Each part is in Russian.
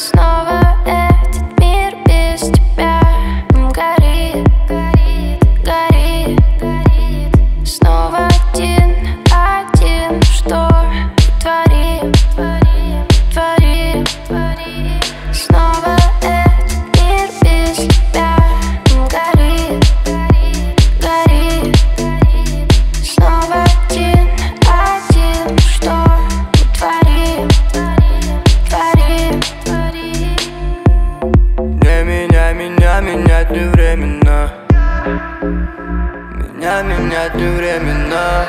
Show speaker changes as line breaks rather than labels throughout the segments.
менять не временно. Меня менять не временно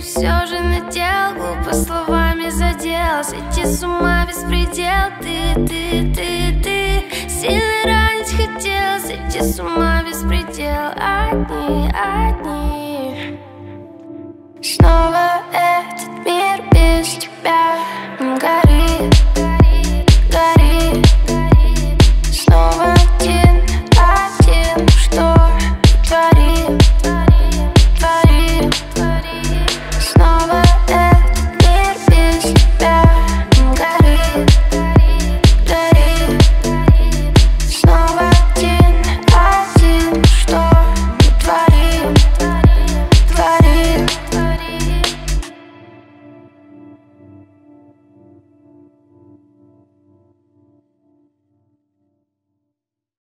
все
же надел, глупо словами задел Сойти с ума беспредел, ты, ты, ты, ты. Сильно ранить хотел, сойти с ума беспредел. Одни, одни